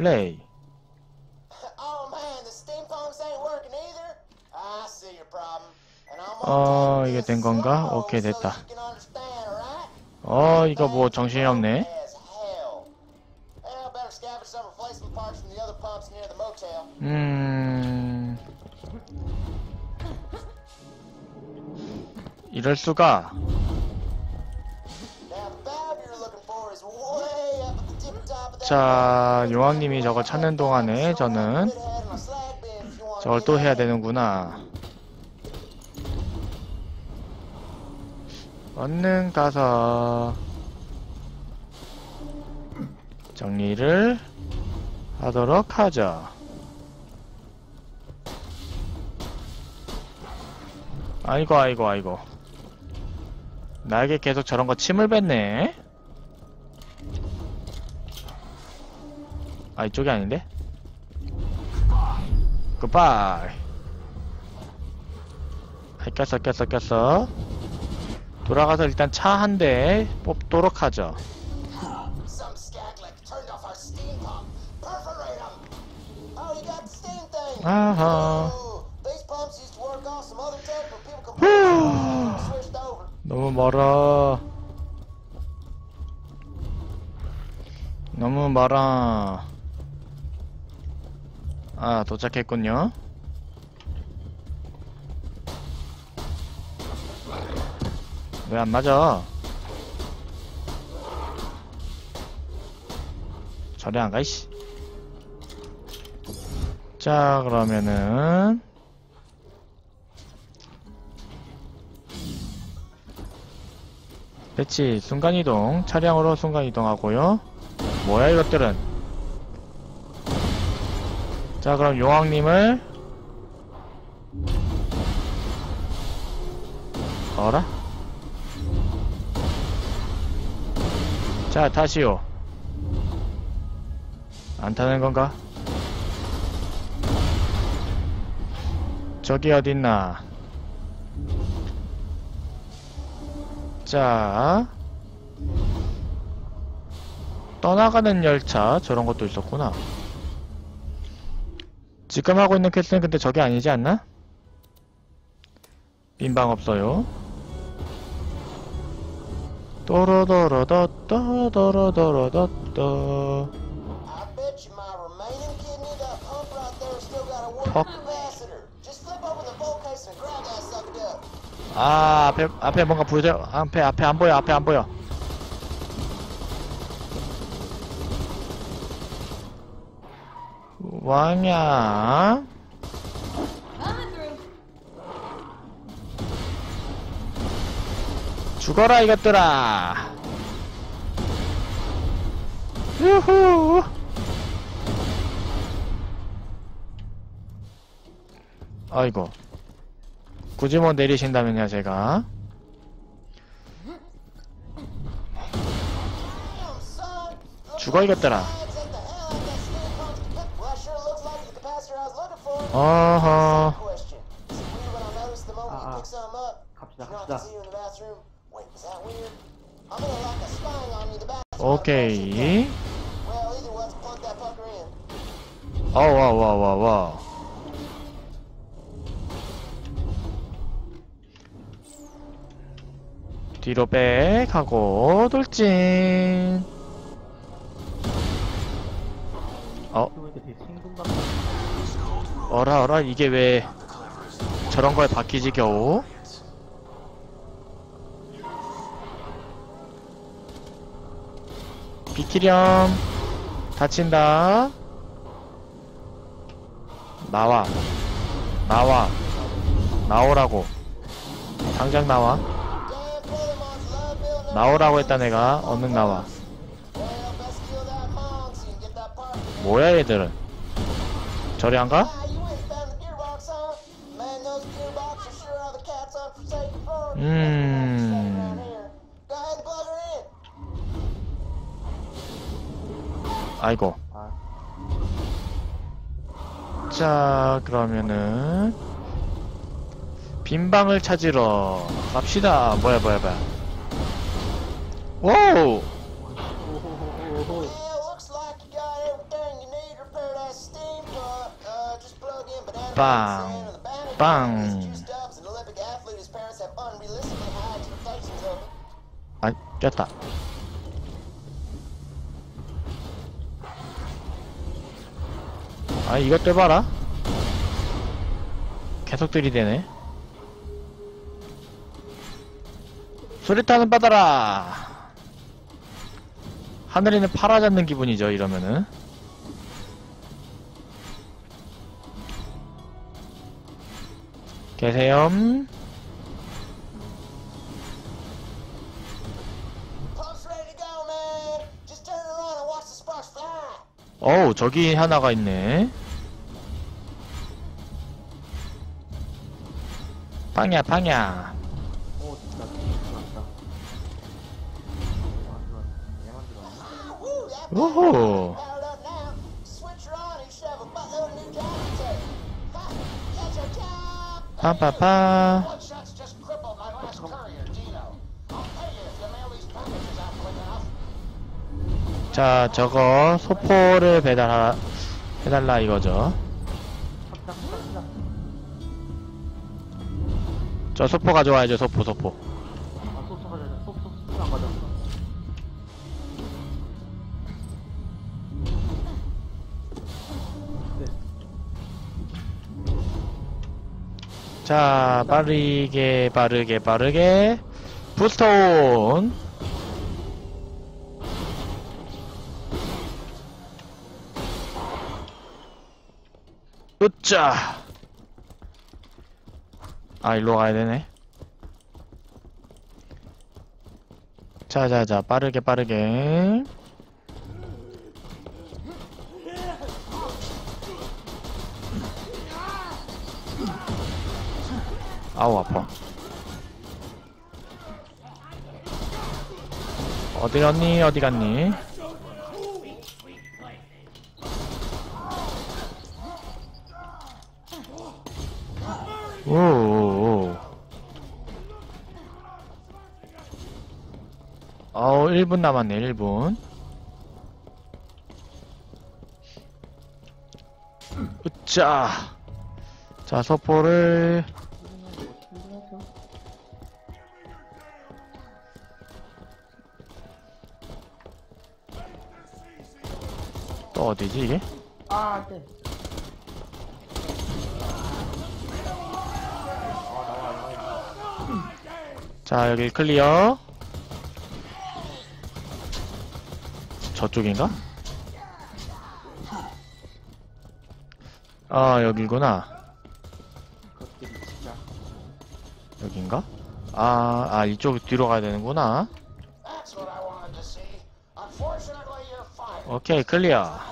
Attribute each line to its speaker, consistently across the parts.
Speaker 1: 플레이.
Speaker 2: Oh man, the steam pumps ain't working either. I see your problem. And I'm
Speaker 1: 어, 이게 된 건가? 오케이, 됐다. 어, 이거 뭐 정신이 없네. 음. 이럴 수가. 자, 용왕님이 저거 찾는 동안에 저는 저걸 또 해야 되는구나. 얼른 가서 정리를 하도록 하죠. 아이고 아이고 아이고 나에게 계속 저런 거 침을 뱉네 아 이쪽이 아닌데? 굿바이 아, 꼈어 꼈어 꼈어 돌아가서 일단 차 한 대 뽑도록 하죠.
Speaker 2: Oh.
Speaker 1: 아하. 너무 멀어 너무 멀어 아 도착했군요 왜 안 맞아 저리 안 가, 이씨. 자, 그러면은. 배치, 순간이동. 차량으로 순간이동하고요. 뭐야, 이것들은. 자, 그럼 용왕님을. 어라? 자, 다시요. 안 타는 건가? 저기 어딨나? 자. 떠나가는 열차, 저런 것도 있었구나. 지금 하고 있는 퀘스트는 근데 저게 아니지 않나? 빈방 없어요. 또로도로도또도로도로도또
Speaker 2: up.
Speaker 1: 아 앞에 앞에 뭔가 보여져 앞에 앞에 안 보여 앞에 안 보여
Speaker 3: through.
Speaker 1: 죽어라 이것들아. 유후. 아이고. 굳이 뭐 내리신다면요 제가. 죽어 이것들아
Speaker 2: the moment
Speaker 4: 아, 아.
Speaker 2: pick some up?
Speaker 4: 갑시다, 갑시다.
Speaker 2: can see you in the bathroom. Wait, is that weird? I'm gonna like a spying on you in the bathroom.
Speaker 1: 오케이
Speaker 2: Well, either way, let's plug that fucker in.
Speaker 1: 어와와 와 와 뒤로 백 하고 돌진 어 어라 어라 이게 왜 저런 거에 바뀌지 겨우 비키렴 다친다 나와 나와 나오라고 당장 나와 나오라고 했다 내가 얼른 나와. 뭐야 얘들은 저리 안 가? 음. 아이고. 자, 그러면은 빈방을 찾으러 갑시다. 뭐야, 뭐야, 뭐야. 와우! 빵, 빵. 아, 꼈다. 아, 이것도 봐라. 계속 들이대네. 수리타는 받아라! 하늘이는 팔아잡는 기분이죠, 이러면은. 계세요. 어우, 저기 하나가 있네. 빵야, 빵야.
Speaker 4: 오 진짜 들어왔다 아 들어왔다 얘만 들어왔네
Speaker 2: Woo, that
Speaker 1: 우후.
Speaker 2: powered
Speaker 1: 자, 저거 소포를 배달하, 해달라 이거죠. 저 소포 가져와야죠, 소포, 소포. 자, 빠르게, 빠르게, 빠르게. 부스톤. 으 짜. 아, 일로 가야 되네. 자, 자, 자, 빠르게, 빠르게. 아우, 아파. 어디 갔니? 어디 갔니? 오오오. 어우, 1분 남았네, 1분. 으짜. 자, 소포를. 또 어디지, 이게?
Speaker 4: 아, 네.
Speaker 1: 자, 여기 클리어. 저쪽인가? 아, 여기구나. 여긴가? 아, 아, 이쪽 뒤로 가야 되는구나. 오케이, 클리어.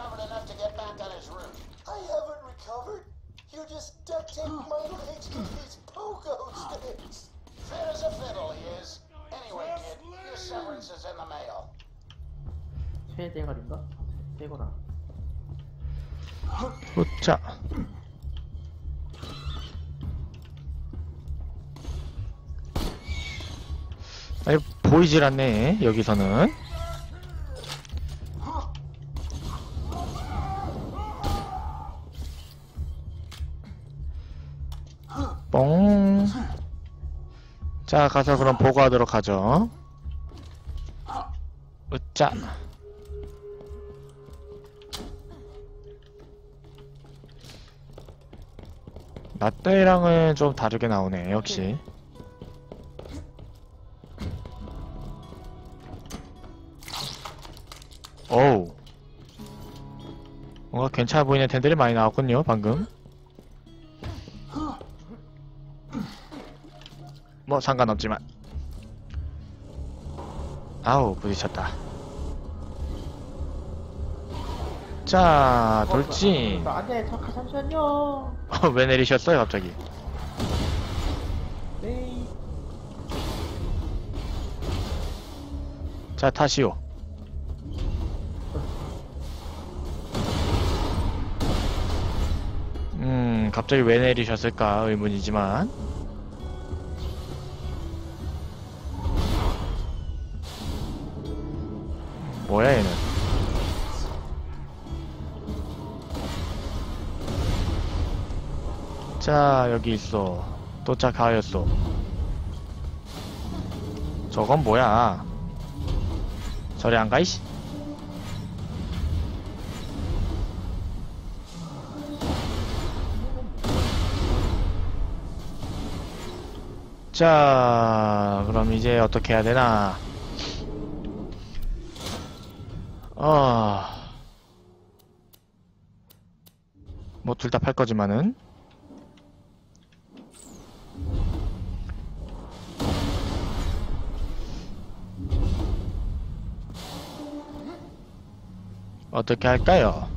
Speaker 1: 아니, 보이질 않네, 여기서는. 뽕. 자, 가서 그럼 보고하도록 하죠. 으짜. 나 때랑은 좀 다르게 나오네, 역시. 괜찮아 보이는 템들이 많이 나왔군요, 방금. 뭐, 상관없지만. 아우, 부딪혔다. 자, 돌진.
Speaker 4: 안 돼, 잠깐, 잠시만요.
Speaker 1: 왜 내리셨어요, 갑자기?
Speaker 4: 네.
Speaker 1: 자, 타시오. 갑자기 왜 내리셨을까 의문이지만. 뭐야, 얘는. 자, 여기 있어. 도착하였어. 저건 뭐야? 저리 안 가, 이씨? 자, 그럼 이제 어떻게 해야 되나? 어, 뭐 둘 다 팔 거지만은. 어떻게 할까요?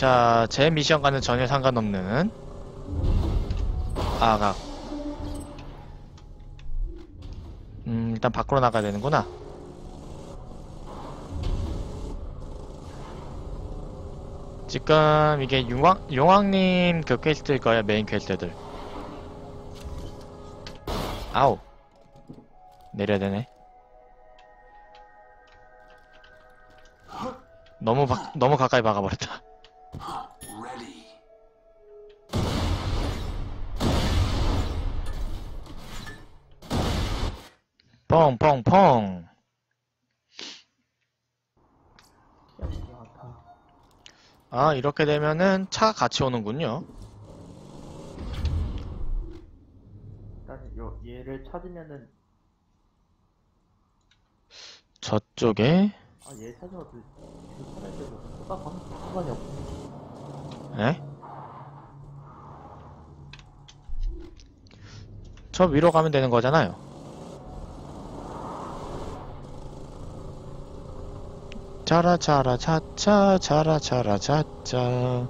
Speaker 1: 자, 제 미션과는 전혀 상관없는 아각. 음, 일단 밖으로 나가야 되는구나. 지금 이게 용왕, 용왕님 그 quest일 거예요, main quest들. 아우. 내려야 되네. 너무 바, 너무 가까이 박아버렸다.
Speaker 5: Ready.
Speaker 1: 펑펑펑. 아, 이렇게 되면은 차 같이 오는군요.
Speaker 4: 일단 요 얘를 찾으면은
Speaker 1: 저쪽에,
Speaker 4: 아얘 찾으면 그, 딱 가면 상관이 없고.
Speaker 1: 에? 저 위로 가면 되는 거잖아요. 자라 자라 차차 자라 자라 차차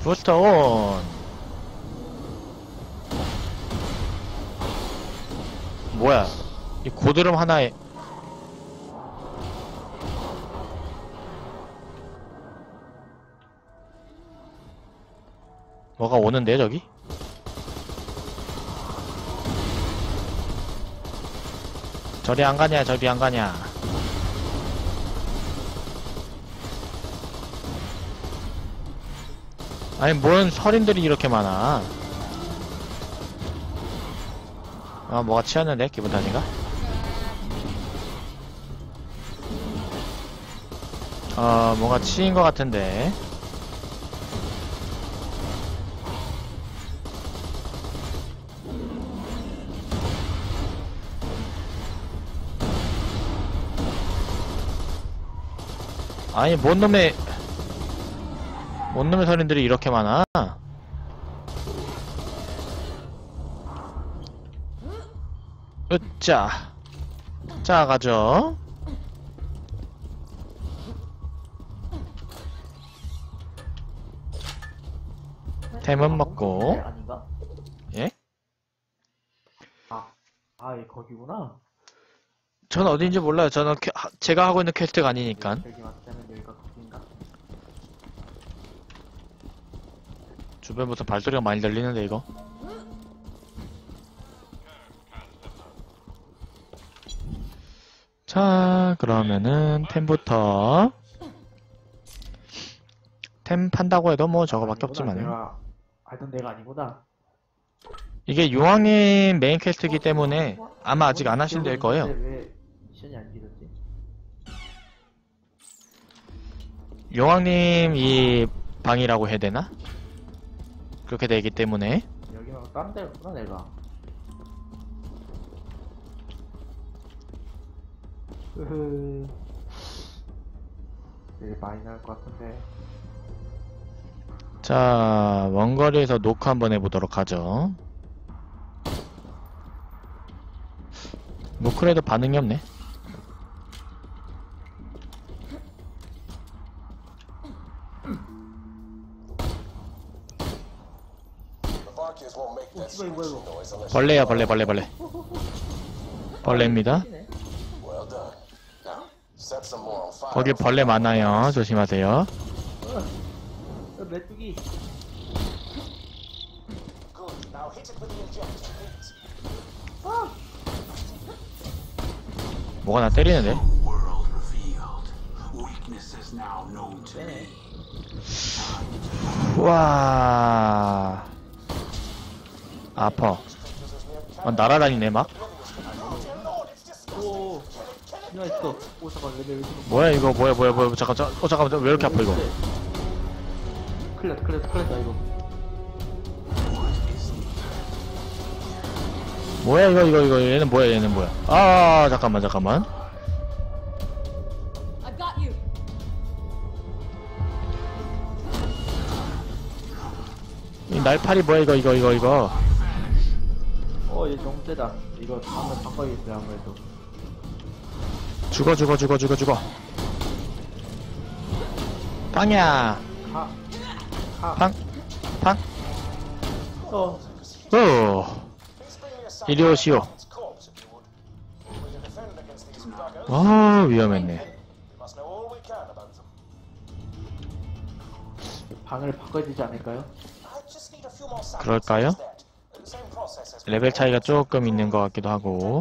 Speaker 1: 부스터 온 뭐야 이 고드름 하나에 뭐가 오는데 저기? 저리 안 가냐 저리 안 가냐 아니 뭔 서린들이 이렇게 많아 아 뭐가 치였는데 기분 탓인가? 어 뭔가 치인 것 같은데 아니 뭔 놈의 뭔 놈의 서린들이 이렇게 많아? 으짜 자 가죠 템은 먹고.
Speaker 4: 네, 아닌가?
Speaker 1: 예?
Speaker 4: 아, 얘 거기구나.
Speaker 1: 전 어딘지 몰라요 저는 퀘- 하- 제가 하고 있는 퀘스트가 아니니까
Speaker 4: 여기 맞다면 여기가 거긴가?
Speaker 1: 주변 무슨 발소리가 많이 들리는데 이거 자 그러면은 템부터 템 판다고 해도 뭐 저거밖에 없지만은
Speaker 4: 내가 알던 데가 아니구나.
Speaker 1: 이게 유황님 메인 퀘스트이기 때문에 아마 아직 안 하실 될 거예요? 유황님 이 방이라고 해야 되나? 그렇게 되기 때문에
Speaker 4: 여기 말고 다른 데였구나 내가. 으흐. 되게 많이 나올 것 같은데.
Speaker 1: 자 원거리에서 노크 한번 해보도록 하죠 해도 반응이 없네
Speaker 4: 이거, 이거.
Speaker 1: 벌레야 벌레 벌레 벌레 벌레입니다
Speaker 4: 네.
Speaker 1: 거기 벌레 많아요 조심하세요
Speaker 4: 어, 메뚜기.
Speaker 1: 뭐가 나 때리는데
Speaker 5: World revealed. Weakness is now
Speaker 4: 빼네.
Speaker 1: 우와. 아파. 아, 날아다니네, 막.
Speaker 4: 오. 오, 잠깐, 왜,
Speaker 1: 뭐야, 이거, 뭐야, 뭐야, 뭐야. 잠깐, 저, 어, 잠깐만, 왜 이렇게 아파, 이거.
Speaker 4: 큰일 났다, 큰일 났다, 큰일 났다, 이거.
Speaker 1: 뭐야, 이거, 이거, 이거. 얘는 뭐야, 얘는 뭐야. 아, 잠깐만, 잠깐만. 이 날파리 뭐야, 이거, 이거, 이거, 이거.
Speaker 4: 어, 얘 너무 세다. 이거 한번 바꿔야겠어요, 아무래도.
Speaker 1: 죽어, 죽어, 죽어, 죽어, 죽어. 빵야. 팡, 팡.
Speaker 4: 어,
Speaker 2: sample
Speaker 1: 이리 오시오. 아, 위험했네.
Speaker 4: 방을 바꿔야 되지 않을까요?
Speaker 1: 그럴까요? 레벨 차이가 조금 있는 것 같기도 하고.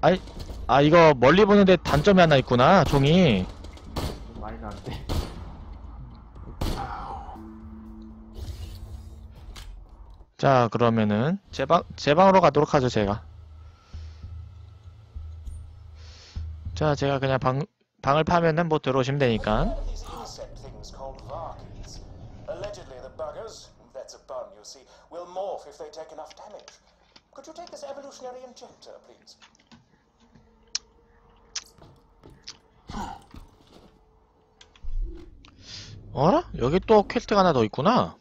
Speaker 1: 아이, 아, 이거 멀리 보는데 단점이 하나 있구나, 종이.
Speaker 4: 좀 많이 나는데.
Speaker 1: 자, 그러면은, 제 방, 제 방으로 가도록 하죠, 제가. 자, 제가 그냥 방, 방을 파면은 뭐 들어오시면 되니까. 어라? 여기 또 퀘스트가 하나 더 있구나.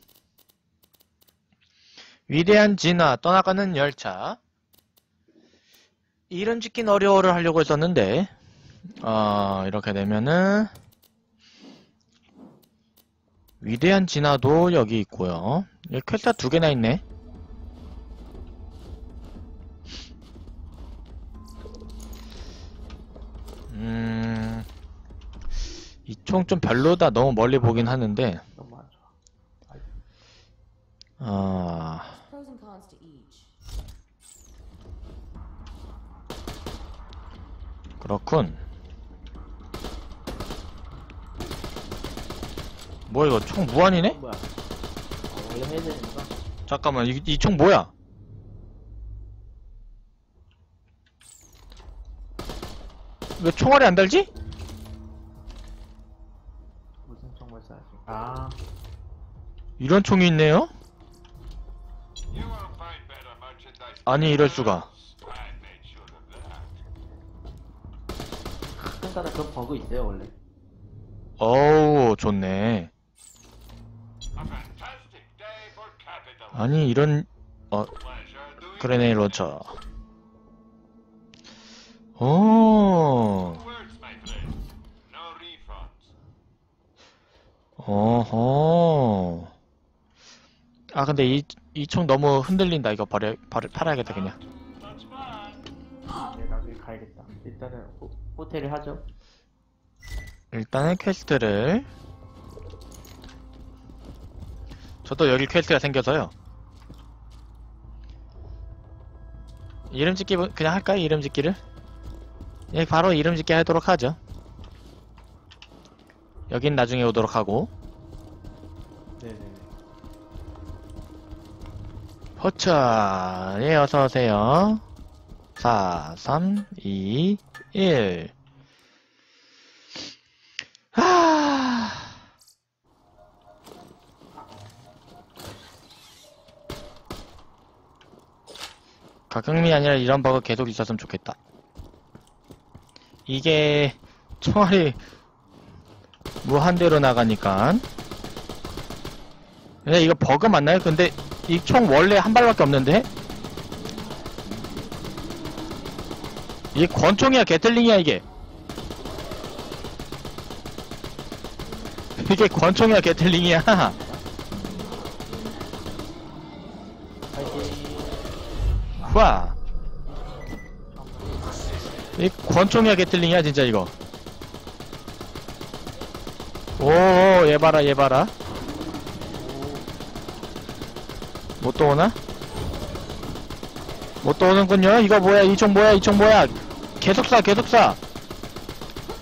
Speaker 1: 위대한 진화, 떠나가는 열차. 이름 짓긴 어려워를 하려고 했었는데, 어, 이렇게 되면은, 위대한 진화도 여기 있고요. 여기 퀘스트가 두 개나 있네. 총 좀 별로다. 너무 멀리 보긴 하는데,
Speaker 4: 너무 안 좋아.
Speaker 1: 아,
Speaker 3: Pros and cons to each.
Speaker 1: 그렇군. 뭐야, 이거 총 무한이네?
Speaker 4: 뭐야? 아, 원래 해야 되니까.
Speaker 1: 잠깐만, 이 총 뭐야? 왜 총알이 안 달지? 이런 총이 있네요? 아니, 이럴 수가.
Speaker 4: 가끔가다 그런 버그 있어요, 원래.
Speaker 1: 어우, 좋네. 아니, 이런, 어, 그레네이 런처. 오. 어허. 아, 근데 이, 이 총 너무 흔들린다. 이거 버려, 버려, 팔아야겠다, 그냥.
Speaker 4: 네, 나중에 가야겠다. 일단은 호, 호텔을 하죠.
Speaker 1: 일단은 quest를. 저도 여기 quest가 생겨서요. 이름 짓기, 뭐- 그냥 할까요? 이름 짓기를? 예, 바로 이름 짓기 하도록 하죠. 여긴 나중에 오도록 하고.
Speaker 4: 네네 네.
Speaker 1: 호차, 예, 어서오세요. 4, 3, 2, 1. 하... 가끔이 아니라 이런 버그 계속 있었으면 좋겠다. 이게 총알이 무한대로 나가니까. 근데 이거 버그 맞나요? 근데 이 총 원래 한 발밖에 없는데? 이게 권총이야 게틀링이야 이게 이게 권총이야 게틀링이야. 후아 이 권총이야 Gatling이야 진짜 이거 오얘 봐라 얘 봐라 못 또 오나? 못 또 오는군요. 이거 뭐야? 이 총 뭐야? 이 총 뭐야? 계속 쏴 계속 쏴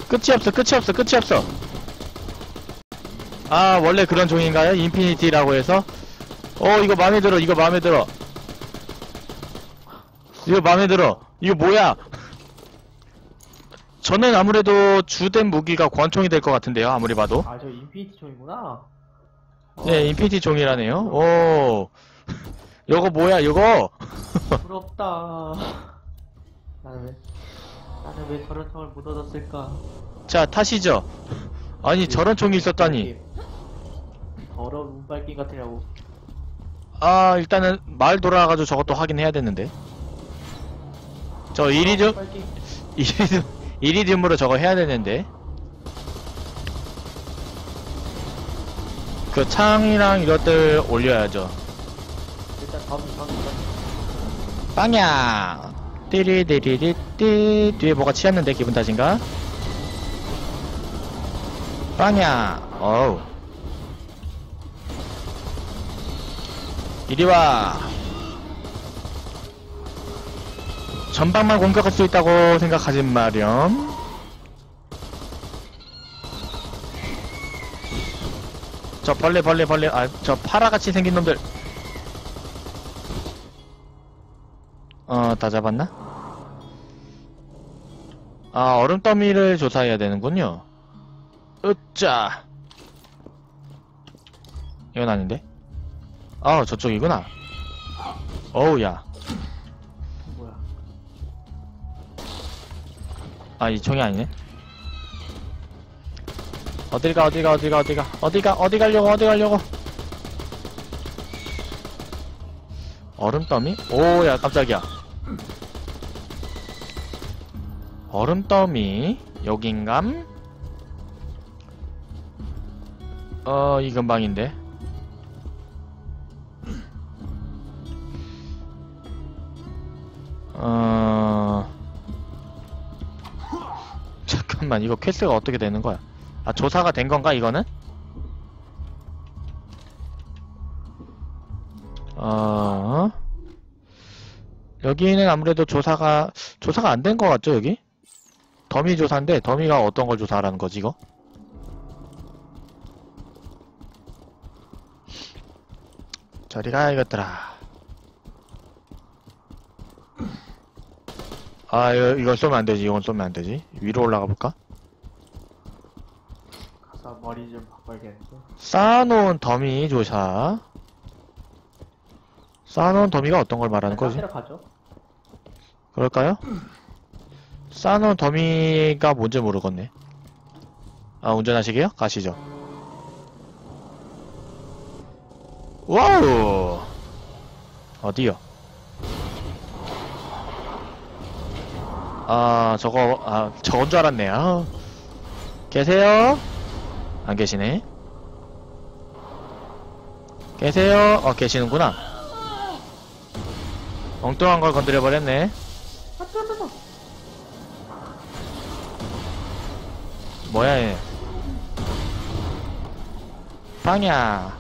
Speaker 1: 끝이 없어 끝이 없어 끝이 없어. 아 원래 그런 총인가요? Infinity라고 해서? 어 이거 마음에 들어 이거 마음에 들어. 이거 마음에 들어. 이거 뭐야? 저는 아무래도 주된 무기가 권총이 될 것 같은데요 아무리 봐도.
Speaker 4: 아, 저 Infinity 총이구나.
Speaker 1: 네 Infinity 총이라네요. 오 요거 뭐야 요거
Speaker 4: 부럽다. 나는 왜, 나는 왜 저런 총을 못 얻었을까?
Speaker 1: 자 타시죠 아니 저런 총이 있었다니
Speaker 4: 더러운 운빨긴 같으냐고.
Speaker 1: 아 일단은 마을 돌아가가지고 저것도 확인해야 되는데 저 이리듐
Speaker 4: 운빨긴.
Speaker 1: 이리듐 이리듐으로 저거 해야 되는데 그 창이랑 이것들 올려야죠
Speaker 4: 다음.
Speaker 1: 빵야. 띠리디리리띠. 뒤에 뭐가 치였는데 기분 탓인가? 빵야. 어우. 이리와. 전방만 공격할 수 있다고 생각하지 마렴. 저 벌레 벌레 벌레. 아 저 파라같이 생긴 놈들 어, 다 잡았나? 아, 얼음 더미를 조사해야 되는군요. 으짜. 이건 아닌데? 아, 저쪽이구나. 어우, 야.
Speaker 4: 뭐야.
Speaker 1: 아, 이 총이 아니네. 어딜 가, 어딜 가, 어딜 가, 어딜 가, 어디 가, 어디 가려고, 어디 가려고. 얼음 더미? 오, 야, 깜짝이야. 얼음 더미, 여긴감? 어, 이 근방인데. 어, 잠깐만, 이거 quest가 어떻게 되는 거야? 아, 조사가 된 건가, 이거는? 여기는 아무래도 조사가, 조사가 안 된 것 같죠, 여기? 더미 조사인데, 더미가 어떤 걸 조사하라는 거지, 이거? 저리 가, 이것들아. 아, 이거, 이걸 쏘면 안 되지, 이건 쏘면 안 되지. 위로 올라가 볼까?
Speaker 4: 가서 머리 좀 바꿔야겠는데.
Speaker 1: 쌓아놓은 더미 조사. 쌓아놓은 더미가 어떤 걸 말하는 거지?
Speaker 4: 가죠.
Speaker 1: 그럴까요? 쌓아놓은 더미가 뭔지 모르겠네. 아, 운전하시게요? 가시죠. wow! 어디요? 아, 저거, 아, 저건 줄 알았네. 아. 계세요? 안 계시네. 계세요? 어, 계시는구나. 엉뚱한 걸 건드려버렸네. 뭐야 얘? 방야.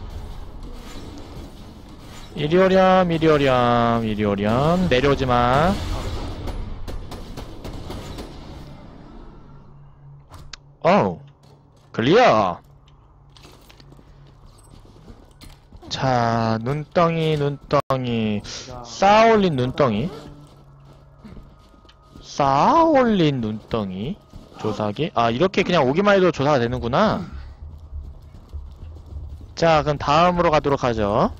Speaker 1: 이리 오렴 이리 오렴 이리 오렴. 내려오지 마. 어우 클리어. 자 눈덩이 눈덩이.
Speaker 4: 자,
Speaker 1: 쌓아올린 눈덩이 쌓아올린 눈덩이 조사기? 아 이렇게 그냥 오기만 해도 조사가 되는구나. 자 그럼 다음으로 가도록 하죠.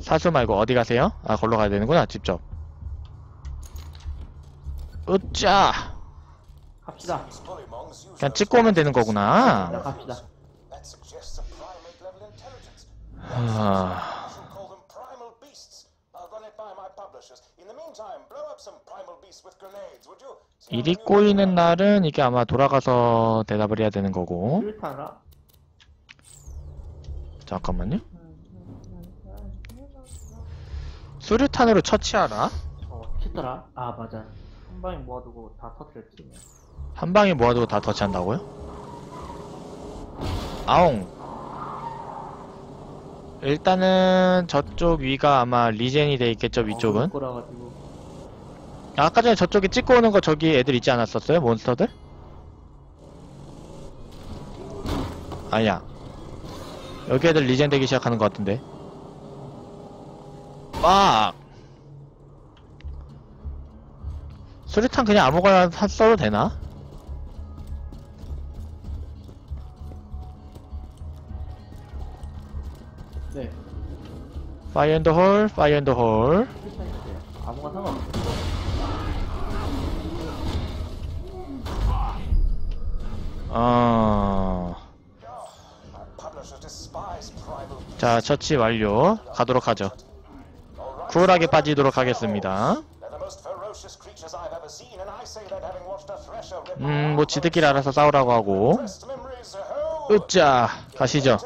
Speaker 1: 사수 말고 어디 가세요? 아 걸로 가야 되는구나 직접. 으짜!
Speaker 4: 갑시다.
Speaker 1: 그냥 찍고 오면 되는
Speaker 4: 자,
Speaker 1: 거구나.
Speaker 4: 갑시다.
Speaker 2: That
Speaker 1: 일이 꼬이는 날은 이게 아마 돌아가서 대답을 해야 되는 거고
Speaker 4: 수류탄이라?
Speaker 1: 잠깐만요 수류탄으로 처치하라?
Speaker 4: 어, 치더라? 아, 맞아. 한 방에 모아두고 다 터뜨렸지.
Speaker 1: 한 방에 모아두고 다 터치한다고요? 아옹. 일단은 저쪽 위가 아마 regen이 돼 있겠죠, 위쪽은?
Speaker 4: 거라가지고.
Speaker 1: 아까 전에 저쪽에 찍고 오는 거 저기 애들 있지 않았었어요? monster들? 아니야. 여기 애들 regen 되기 시작하는 것 같은데. 막! 수류탄 그냥 아무거나 사- 써도 되나?
Speaker 4: 네.
Speaker 1: fire in
Speaker 4: the hole, fire in the hole. 아무거나 상관없어
Speaker 1: 어... 자, 처치 완료. 가도록 하죠. 쿨하게 빠지도록 하겠습니다. 음, 뭐 지들끼리 알아서 싸우라고 하고.
Speaker 2: Oh!
Speaker 1: 으짜, 가시죠.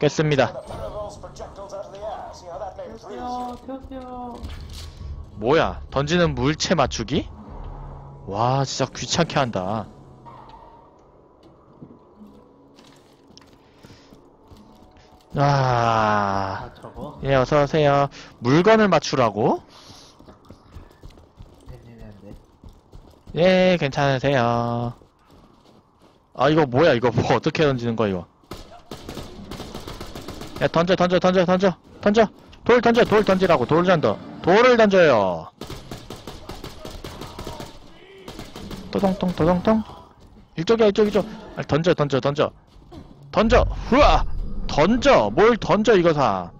Speaker 1: 깼습니다. 뭐야, 던지는 물체 맞추기? 와, 진짜 귀찮게 한다. 아,
Speaker 4: 아, 저거?
Speaker 1: 예, 어서오세요. 물건을 맞추라고? 예, 괜찮으세요. 아, 이거 뭐야, 이거 뭐 어떻게 던지는 거야, 이거. 야, 던져, 던져, 던져, 던져, 던져. 돌 던져, 돌 던지라고, 돌 던져. 돌을 던져요. 또동동, 또동동. 이쪽이야, 이쪽, 이쪽. 아, 던져, 던져, 던져. 던져, 후아! 던져! 뭘 던져, 이거 사.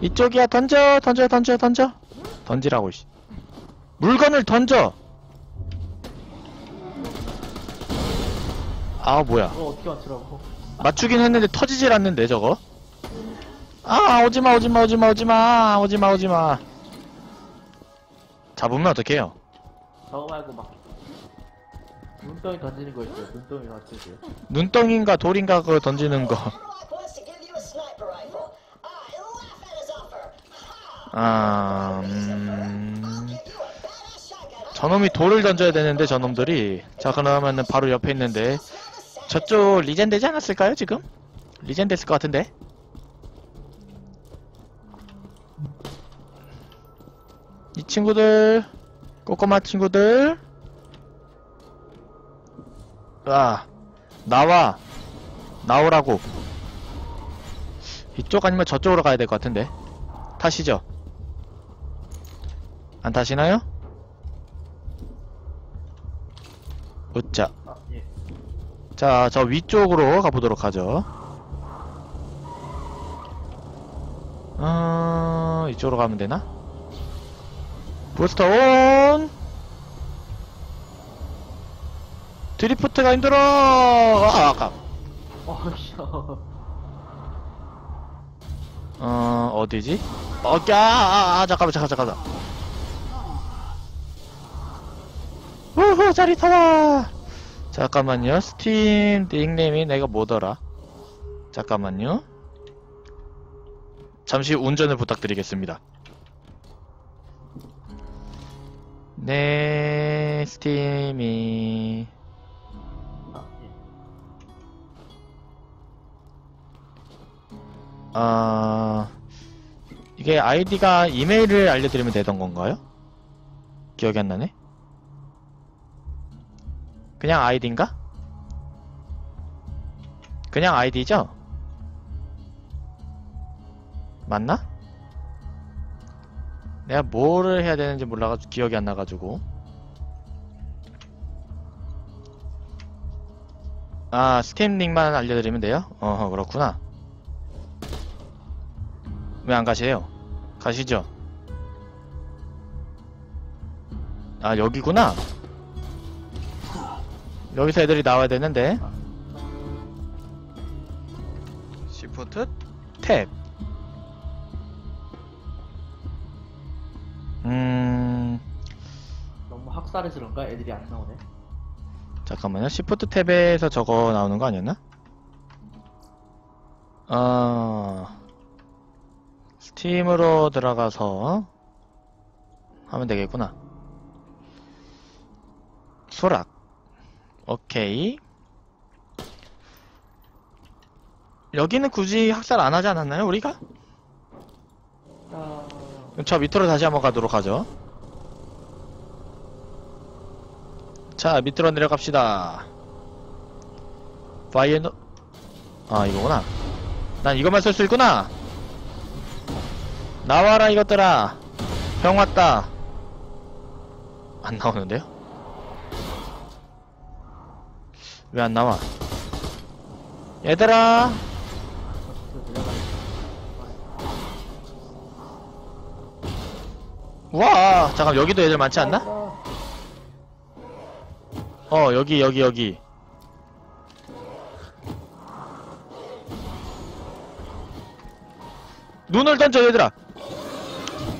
Speaker 1: 이쪽이야, 던져, 던져, 던져, 던져. 던지라고, 씨. 물건을 던져! 아, 뭐야.
Speaker 4: 이거 어떻게 맞추라고?
Speaker 1: 맞추긴 했는데 터지질 않는데 저거 아 오지마 오지마 오지마 오지마 오지마 오지마 잡으면 어떡해요
Speaker 4: 저거 말고 막 눈덩이 던지는 거 있어요. 눈덩이 맞추세요.
Speaker 1: 눈덩인가 돌인가 그거 던지는 거! 아... 음... 저놈이 돌을 던져야 되는데 저놈들이 자 그러면은 바로 옆에 있는데 저쪽 리젠 되지 않았을까요 지금? 리젠 됐을 것 같은데 이 친구들 꼬꼬마 친구들 아 나와 나오라고 이쪽 아니면 저쪽으로 가야 될 것 같은데 타시죠 안 타시나요? 으짜. 자, 저 위쪽으로 가보도록 하죠. 어, 이쪽으로 가면 되나? 부스터 온! 드리프트가 힘들어! 아, 아까.
Speaker 4: 어, 씨.
Speaker 1: 어, 어디지? 어, 야, 아, 아, 잠깐만, 잠깐, 잠깐만. 우후, 짜릿하다! 잠깐만요. 스팀 닉네임이 내가 뭐더라? 잠깐만요. 잠시 운전을 부탁드리겠습니다. 네, 스팀이
Speaker 4: 아
Speaker 1: 이게 아이디가 이메일을 알려드리면 되던 건가요? 기억이 안 나네. 그냥 아이디인가? 그냥 아이디죠? 맞나? 내가 뭐를 해야 되는지 몰라가지고 기억이 안 나가지고 아 스팀 링만 알려드리면 돼요? 어허 그렇구나 왜 안 가세요? 가시죠. 아, 여기구나. 여기서 애들이 나와야 되는데. 시프트 탭. 음,
Speaker 4: 너무 학살해서 그런가? 애들이 안 나오네.
Speaker 1: 잠깐만요. 시프트 탭에서 저거 나오는 거 아니었나? 어, 스팀으로 들어가서 하면 되겠구나. 수락. 오케이. 여기는 굳이 학살 안 하지 않았나요, 우리가?
Speaker 4: 자,
Speaker 1: 저 밑으로 다시 한번 가도록 하죠. 자, 밑으로 내려갑시다. 파이어, 아, 이거구나. 난 이것만 쓸 수 있구나. 나와라, 이것들아. 형 왔다. 안 나오는데요? 왜 안 나와? 얘들아! 우와! 잠깐, 여기도 애들 많지 않나? 어, 여기, 여기, 여기. 눈을 던져, 얘들아!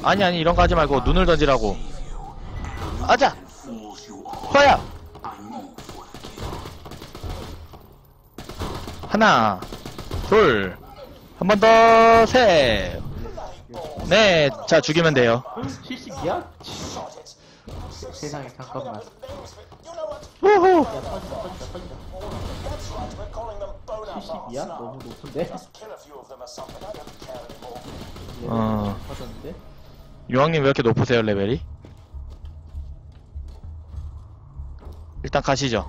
Speaker 1: 아니, 아니, 이런 거 하지 말고, 눈을 던지라고. 아자! 화야! 하나, 둘, 한 번 더, 셋, 넷. 자, 죽이면 돼요.
Speaker 4: 실식이야? 세상에 잠깐만.
Speaker 1: 우후!
Speaker 4: 야 터진다 터진다 터진다.
Speaker 2: That's right, we're calling them bonafide.
Speaker 4: 실식이야? 너무 높은데?
Speaker 1: 어.
Speaker 4: 터졌는데?
Speaker 1: 유황님 왜 이렇게 높으세요, 레벨이? 일단 가시죠.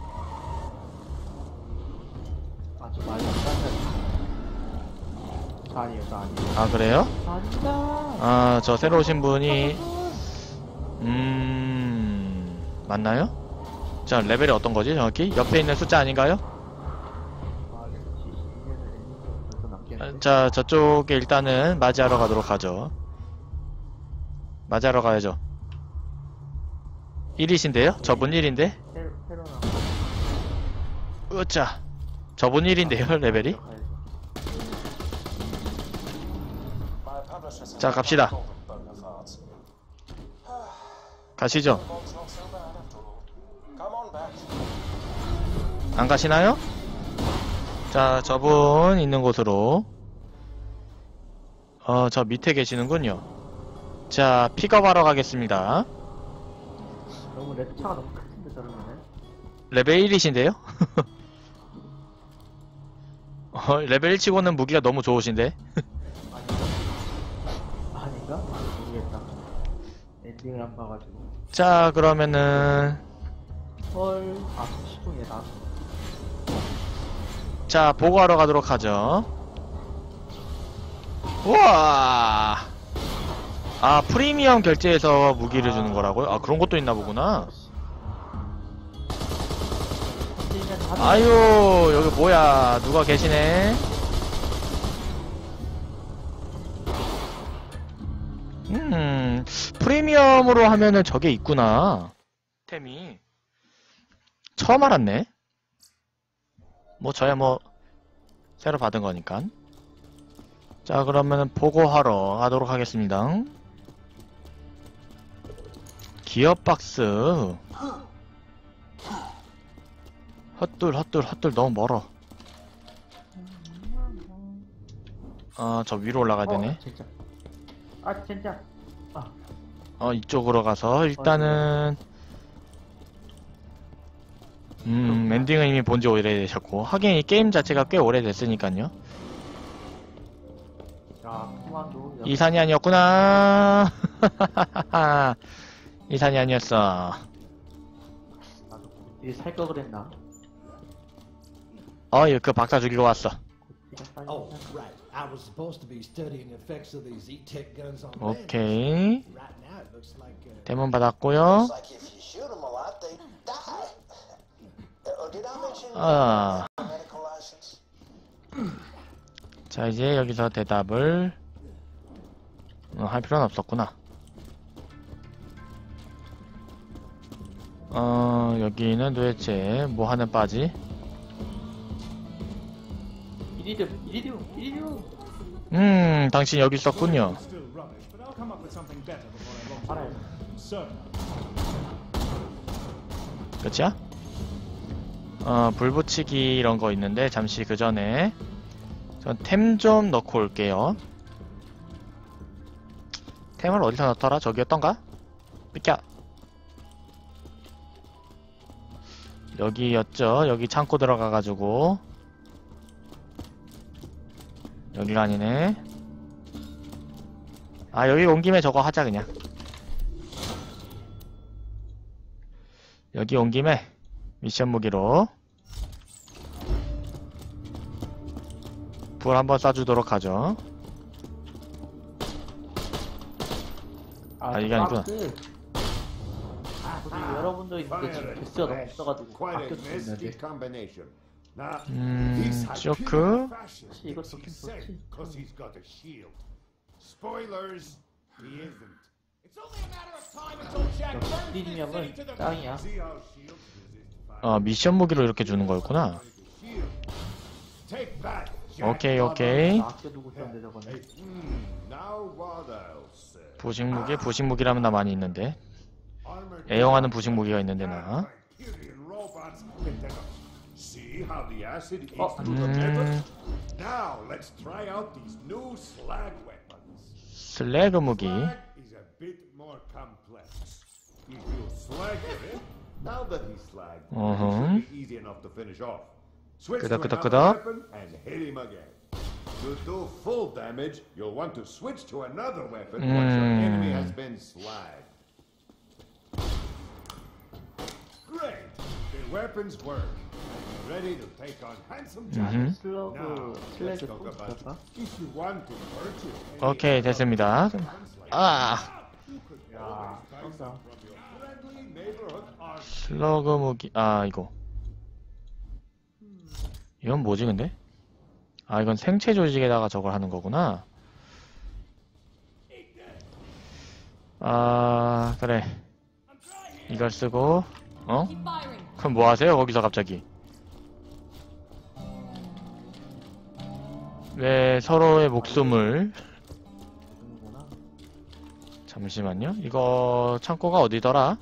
Speaker 4: 아주 많이. 저 아니에요 저 아니에요.
Speaker 1: 아, 그래요?
Speaker 4: 아니다.
Speaker 1: 아, 저 새로 오신 분이, 음, 맞나요? 자, 레벨이 어떤 거지, 정확히? 옆에 있는 숫자 아닌가요?
Speaker 4: 아, 72년을 벌써
Speaker 1: 아,
Speaker 4: 남겠는데?
Speaker 1: 자, 저쪽에 일단은 맞이하러 가도록 하죠. 맞이하러 가야죠. 1이신데요? 저분 1인데?
Speaker 4: 새로 새로 나온
Speaker 1: 으짜. 저분 1인데요, 레벨이? 자, 갑시다. 가시죠. 안 가시나요? 자, 저분 있는 곳으로. 어, 저 밑에 계시는군요. 자, 픽업하러 가겠습니다.
Speaker 4: 너무 렙 차가 너무 큰데 저러면은.
Speaker 1: 레벨 1이신데요? 어, 레벨 1 치고는 무기가 너무 좋으신데?
Speaker 4: 아닌가? 아닌가? 아, 모르겠다. 엔딩을 안 봐가지고.
Speaker 1: 자, 그러면은,
Speaker 4: 헐. 아, 시동이다.
Speaker 1: 자, 보고하러 가도록 하죠. 우와! 아, 프리미엄 결제해서 무기를 주는 거라고요? 아, 그런 것도 있나 보구나. 아유, 여기 뭐야. 누가 계시네? 음, 프리미엄으로 하면은 저게 있구나. 템이. 처음 알았네. 뭐, 저야 뭐, 새로 받은 거니까. 자, 그러면은 보고하러 가도록 하겠습니다. 기업 박스. 헛둘, 헛둘, 헛둘 너무 멀어. 아, 저 위로 올라가야 되네.
Speaker 4: 어, 진짜. 아, 진짜.
Speaker 1: 어, 이쪽으로 가서 일단은 음, 엔딩은 이미 본 지 오래되셨고 하긴 이 게임 자체가 꽤 오래됐으니까요.
Speaker 4: 자, 코만도.
Speaker 1: 이산이 아니었구나. 이산이 아니었어.
Speaker 4: 나도 이게 살걸 그랬나?
Speaker 1: 어, 그 박사 죽이고 왔어.
Speaker 6: Oh, right. I was supposed to be studying the effects of these E-Tech guns on land.
Speaker 1: 오케이.
Speaker 6: Right now it looks like uh,
Speaker 1: 대문 받았고요.
Speaker 2: It's like if you shoot them a lot, they die. Uh, did I mention
Speaker 1: 아,
Speaker 2: medical license?
Speaker 1: 자 이제 여기서 대답을 어, 할 필요는 없었구나. 어, 여기는 도대체 뭐 하는 바지?
Speaker 4: 이리듐, 이리듐, 이리듐.
Speaker 1: 음, 당신 여기 있었군요. 끝이야? 어, 불 붙이기 이런 거 있는데 잠시 그 전에 전 템 좀 넣고 올게요. 템을 어디서 넣더라? 저기였던가? 삐까 여기였죠. 여기 창고 들어가가지고 여기가 아니네. 아 여기 온 김에 저거 하자 그냥 여기 온 김에 미션 무기로 불 한번 쏴주도록 하죠 아, 이게 아니구나.
Speaker 4: 박스. 우리 여러분도 있는데 지금 개수가 너무 없어가지고
Speaker 5: combination. Now,
Speaker 1: 음
Speaker 5: he's
Speaker 1: 쇼크
Speaker 5: He's
Speaker 4: 좋긴
Speaker 5: safe
Speaker 4: 좋지.
Speaker 5: 'cause he's got a shield. Spoilers, he isn't.
Speaker 7: It's only a matter of time until Jack
Speaker 4: 역시
Speaker 7: burns this
Speaker 4: 프리미엄은
Speaker 7: city to the
Speaker 4: 짱이야.
Speaker 5: See how shields resist fire.
Speaker 1: 어 미션 무기로 이렇게 주는 거였구나. 오케이 오케이
Speaker 4: 나 아껴두고 있었는데 저거는.
Speaker 5: Hmm, now what else?
Speaker 1: 부식 무기 부식 무기라면 나 많이 있는데 애용하는 부식 무기가 있는데 나
Speaker 4: Oh.
Speaker 5: metal?
Speaker 1: 음. 슬래그 무기 Uh-huh. 끄덕, 끄덕, 끄덕.
Speaker 5: To do full damage, you'll want to switch to another weapon once your enemy
Speaker 1: Mm.
Speaker 5: has been slagged. Great! The weapons work. Ready to take on handsome giants. Now, let's talk
Speaker 4: 또
Speaker 5: about if you want to any
Speaker 1: 오케이 됐습니다 아
Speaker 4: 야,
Speaker 1: 슬러그 무기 아 이거 이건 뭐지 근데? 아 이건 생체 조직에다가 저걸 하는 거구나 아 그래 이걸 쓰고 어? 그럼 뭐 하세요 거기서 갑자기 왜 서로의 목숨을. 잠시만요 이거 창고가 어디더라?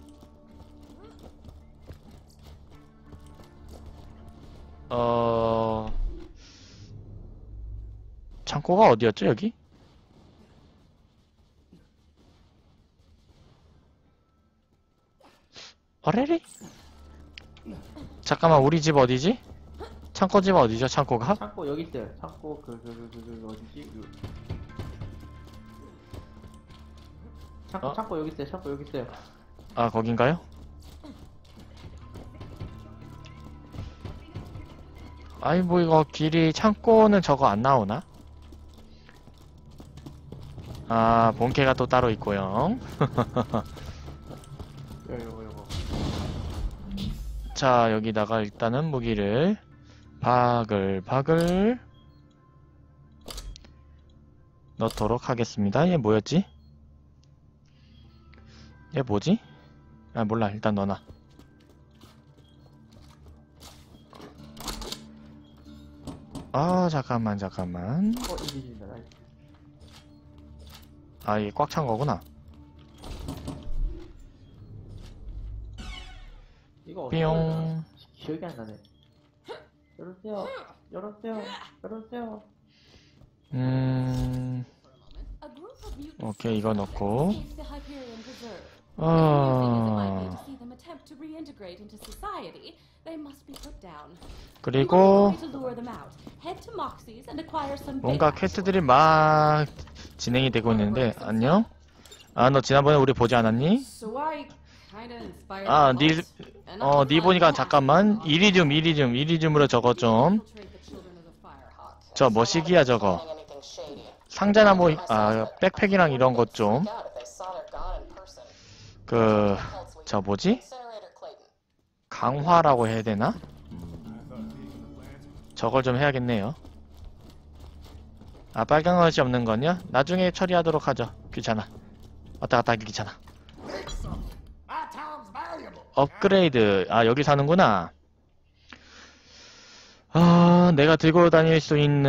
Speaker 1: 어... 창고가 어디였죠 여기? 어레리? 잠깐만 우리 집 어디지? 창고 집 어디죠 창고가?
Speaker 4: 창고 여기 있어요. 창고 그그 그 그 그, 어디지? 그. 창고
Speaker 1: 어?
Speaker 4: 창고 여기 있어요. 창고 여기 있어요.
Speaker 1: 아 거긴가요? 아이 뭐 이거 길이 창고는 저거 안 나오나? 아 본캐가 또 따로 있고요. 자 여기다가 일단은 무기를 바글바글 넣도록 하겠습니다 얘 뭐였지? 얘 뭐지? 아 몰라 일단 넣어놔 아 잠깐만 잠깐만
Speaker 4: 어.
Speaker 1: 아 이게 꽉찬 거구나
Speaker 4: 이거 어떻게?
Speaker 1: 뿅
Speaker 4: 기억이 안 나네. 열어주세요. 열어주세요. 열어주세요.
Speaker 1: 음 오케이 이거 넣고. 아. 그리고 뭔가. 퀘스트들이 막 진행이 되고 있는데 안녕? 아 너 지난번에 우리 보지 않았니? 아, 니, 어, 니 보니까 잠깐만 이리듐 이리듐 이리듐으로 저거 좀 저.
Speaker 8: So
Speaker 1: 뭐시기야 저거. 상자나 뭐 아 백팩이랑 이런 것 좀. 그 저 뭐지? 강화라고 해야 되나? 저걸 좀 해야겠네요. 아 빨간 것이 없는 건요? 나중에 처리하도록 하죠. 귀찮아. 왔다 갔다 하기 귀찮아. 업그레이드. 아 여기 사는구나. 아 내가 들고 다닐 수 있는